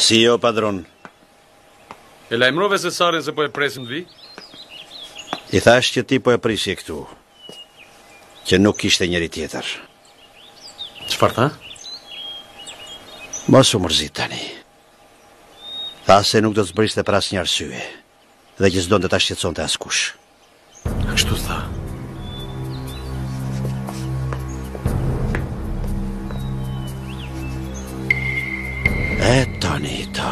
Si jo, padron? E lajmërove Sesarin se po e presim të vijë? I thashë që ti po e prisje këtu, që nuk kishte njeri tjetër. Çfarë tha? Mos u mërzit tani. Tha se nuk do të zbriste për asnjë arsye. dhe që s'donte ta shqetësonte askush. Kështu tha. E, Tanito.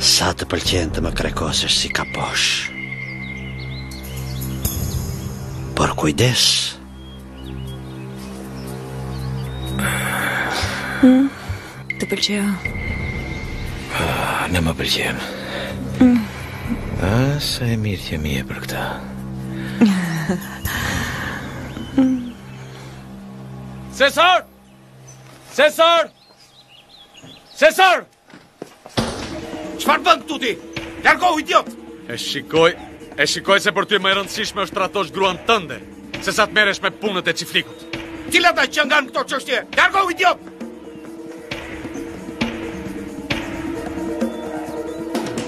Sa të pëlqen të më krekosesh si kaposh. Por kujdes. Mm. Të pëlqeu. Ah, po më pëlqen. Mm. Ah, sa e mirë që më je për këto. mm. Cesar! Cesar! Cesar! Çfarë bën këtu ti? Largohu idiot. E shikoj, e shikoj se për ty më e rëndësishme është të rrahësh gruan tënde, sesa të merresh me punët e çifligut. Cilat na qenkan këto çështje? Largohu, idiot!